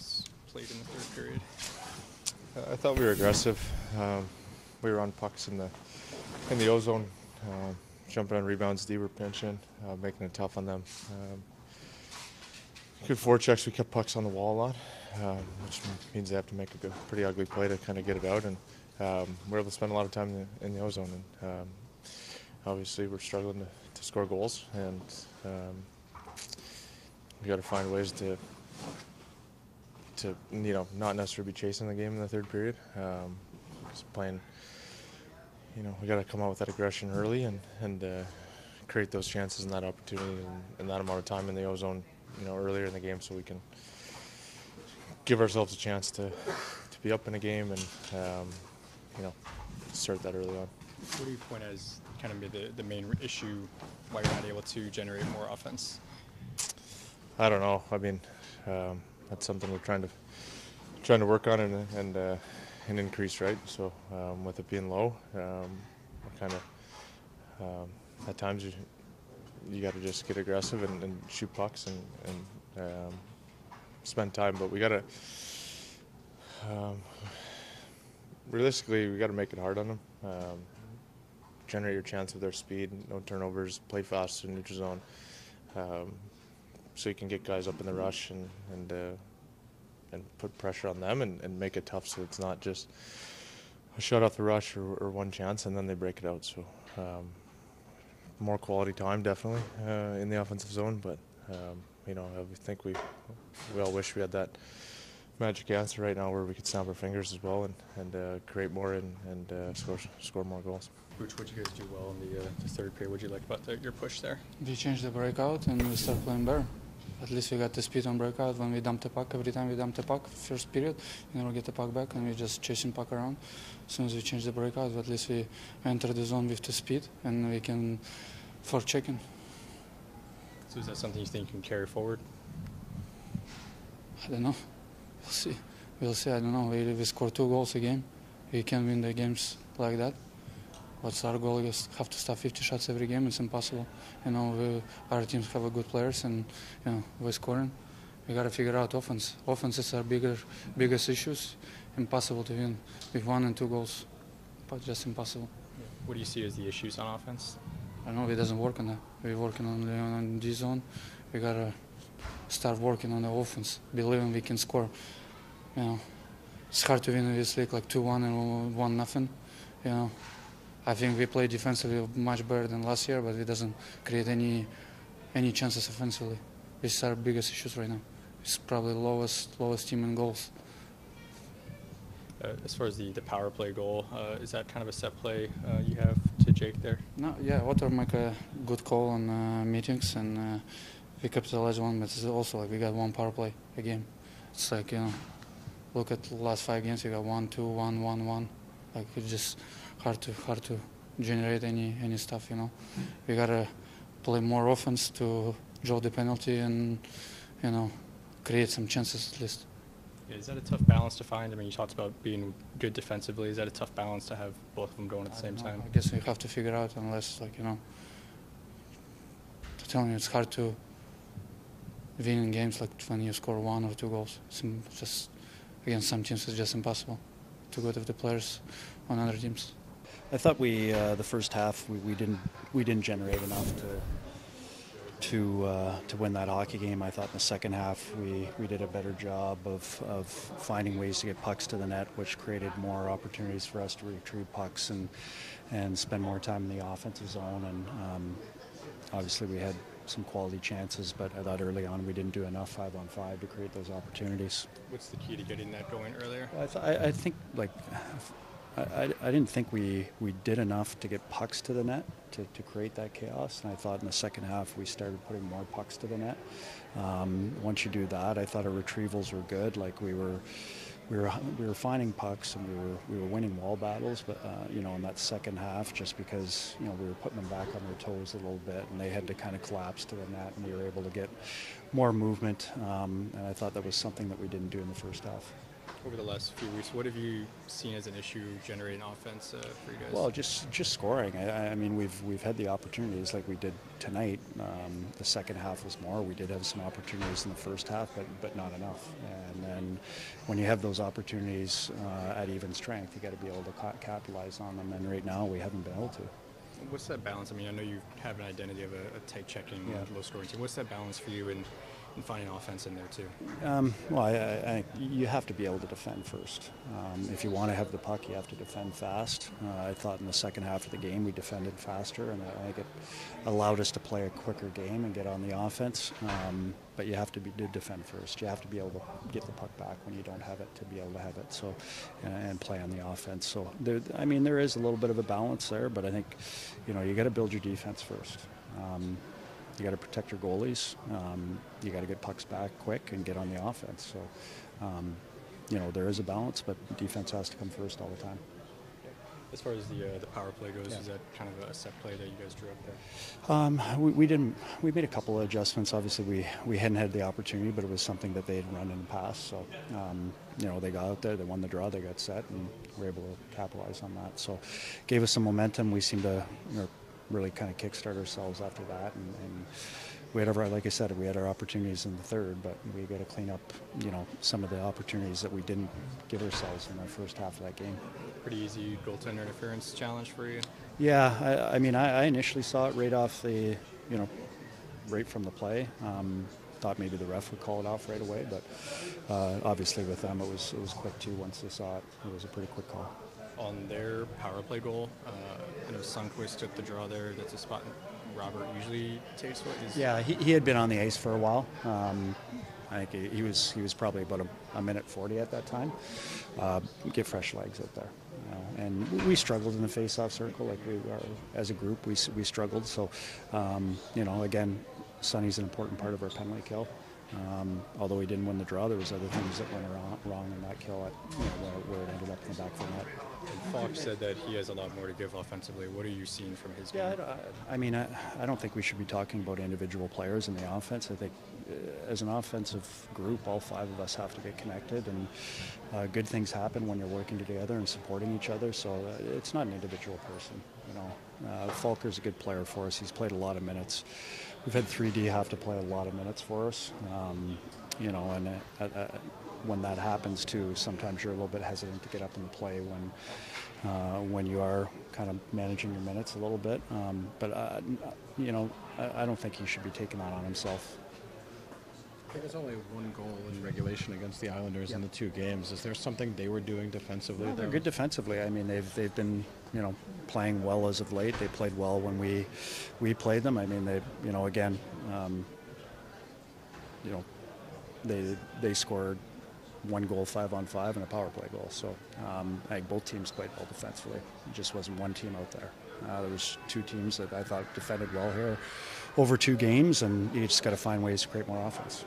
guys played in the third period? Uh, I thought we were aggressive. Um, we were on pucks in the in the ozone, uh, jumping on rebounds, deep were pinching, uh, making it tough on them. Um, good forechecks. We kept pucks on the wall a lot, um, which means they have to make a good, pretty ugly play to kind of get it out. And um, we're able to spend a lot of time in the, in the ozone. And um, obviously, we're struggling to, to score goals, and um, we got to find ways to to you know not necessarily be chasing the game in the third period. Um, just playing, you know, we got to come out with that aggression early and and uh, create those chances and that opportunity and, and, that amount of time in the ozone, you know, earlier in the game, so we can give ourselves a chance to to be up in a game and um, you know start that early on. What do you point as kind of the, the main issue why you're not able to generate more offense? I don't know. I mean, um, that's something we're trying to trying to work on and and, uh, and increase, right? So um, with it being low, um, kind of um, at times you you got to just get aggressive and, and, shoot pucks and, and um, spend time, but we got to um, realistically we got to make it hard on them. Um, generate your chance with their speed, no turnovers, play fast in neutral zone so you can get guys up in the rush and and uh, and put pressure on them and, and make it tough so it's not just a shut off the rush or, or one chance and then they break it out. So um, more quality time definitely uh, in the offensive zone, but um, you know I think we we all wish we had that magic answer right now where we could snap our fingers as well and, and uh, create more and, and uh, score score more goals. Which what you guys do well in the, uh, the third period? What did you like about the, your push there? We changed the breakout and we start playing better. At least we got the speed on breakout when we dump the puck. Every time we dump the puck, first period, you never get the puck back and we just chasing puck around. As soon as we change the breakout, at least we enter the zone with the speed and we can for checking. So is that something you think you can carry forward? I don't know. We'll see. We'll see. I don't know. We, we score two goals a game. We can win the games like that. What's our goal is have to stop 50 shots every game. It's impossible. You know, we, our teams have a good players, and you know we're scoring. We got to figure out offense. Offense is our bigger, biggest issues. Impossible to win with one and two goals, but just impossible. What do you see as the issues on offense? I know it doesn't work on that. We're working on the on D zone. We gotta start working on the offense. Believing we can score. You know, it's hard to win in this league like two one and one nothing. You know, I think we play defensively much better than last year, but it doesn't create any any chances offensively. This is our biggest issues right now. It's probably lowest lowest team in goals. Uh, as far as the, the power play goal, uh, is that kind of a set play uh, you have to Jake there? No, yeah, Otter make a good call on uh, meetings and uh, we capitalize one, but it's also like we got one power play a game. It's like you know, look at the last five games, we got one, two, one, one, one. Like it just hard to hard to generate any any stuff. You know, we gotta play more offense to draw the penalty and you know create some chances at least. Yeah, is that a tough balance to find? I mean, you talked about being good defensively. Is that a tough balance to have both of them going at the I same time? I guess we have to figure out unless like you know. To tell you, it's hard to win in games like when you score one or two goals. It's just against some teams, it's just impossible to go with the players on other teams. I thought we uh, the first half we, we, didn't we didn't generate enough to to uh, to win that hockey game. I thought in the second half we, we did a better job of, of finding ways to get pucks to the net, which created more opportunities for us to retrieve pucks and and spend more time in the offensive zone. And um, obviously we had some quality chances, but I thought early on we didn't do enough five on five to create those opportunities. What's the key to getting that going earlier? I, th- I, I think like I, I, didn't think we, we did enough to get pucks to the net to, to create that chaos. And I thought in the second half we started putting more pucks to the net. Um, once you do that, I thought our retrievals were good. Like we were, we were we were finding pucks and we were we were winning wall battles. But uh, you know in that second half, just because you know we were putting them back on their toes a little bit, and they had to kind of collapse to the net, and we were able to get more movement. Um, and I thought that was something that we didn't do in the first half. Over the last few weeks, what have you seen as an issue generating offense uh, for you guys? Well, just just scoring. I, I mean, we've we've had the opportunities like we did tonight. Um, the second half was more. We did have some opportunities in the first half, but but not enough. And then when you have those opportunities uh, at even strength, you got to be able to ca- capitalize on them. And right now, we haven't been able to. What's that balance? I mean, I know you have an identity of a, a tight checking, Yeah. low scoring team. What's that balance for you in, in finding offense in there too? Um, well, I, I, you have to be able to defend first. Um, if you want to have the puck, you have to defend fast. Uh, I thought in the second half of the game we defended faster, and I think it allowed us to play a quicker game and get on the offense. Um, but you have to be to defend first. You have to be able to get the puck back when you don't have it to be able to have it. So, and, and play on the offense. So, there, I mean, there is a little bit of a balance there, but I think, you know, you got to build your defense first. Um, you got to protect your goalies. Um, you got to get pucks back quick and get on the offense. So, um, you know, there is a balance, but defense has to come first all the time. As far as the uh, the power play goes, Yeah. is that kind of a set play that you guys drew up there? Um, we, we didn't. We made a couple of adjustments. Obviously, we, we hadn't had the opportunity, but it was something that they had run in the past. So, um, you know, they got out there, they won the draw, they got set, and were able to capitalize on that. So, gave us some momentum. We seemed to you know, really kind of kickstart ourselves after that, and, and we had our, like I said, we had our opportunities in the third, but we got to clean up, you know, some of the opportunities that we didn't give ourselves in our first half of that game. Pretty easy goaltender interference challenge for you. Yeah, I, I mean, I, I initially saw it right off the, you know, right from the play. Um, thought maybe the ref would call it off right away, but uh, obviously with them it was it was quick too. Once they saw it, it was a pretty quick call. On their power play goal, uh, I know Sundqvist took the draw there. That's a spot Robert usually takes. What is Yeah, he, he had been on the ice for a while. Um, I think he, he was he was probably about a, a minute forty at that time. Uh, get fresh legs out there. And we- we struggled in the face-off circle, like we are as a group. We, we struggled. So, um, you know, again, Sonny's an important part of our penalty kill. Um, although he didn't win the draw, there was other things that went wrong, wrong in that kill, at, you know, where, where it ended up in the back of the net. And Faulk said that he has a lot more to give offensively. What are you seeing from his Yeah, I, game? don't- I mean, I, I don't think we should be talking about individual players in the offense. I think uh, as an offensive group, all five of us have to get connected, and uh, good things happen when you're working together and supporting each other. So uh, it's not an individual person. You know, uh, Faulker's a good player for us. He's played a lot of minutes. We've had 3D have to play a lot of minutes for us. Um, you know, and uh, uh, when that happens too, sometimes you're a little bit hesitant to get up and play when uh, when you are kind of managing your minutes a little bit. Um, but uh, you know, I, I don't think he should be taking that on himself. There was only one goal in regulation against the Islanders in the two games. Is there something they were doing defensively? They're good defensively. I mean, they've they've been you know playing well as of late. They played well when we we played them. I mean, they you know again, um, you know, they they scored one goal five on five and a power play goal. So um, I think both teams played well defensively. It just wasn't one team out there. Uh, there was two teams that I thought defended well here over two games, and you just got to find ways to create more offense.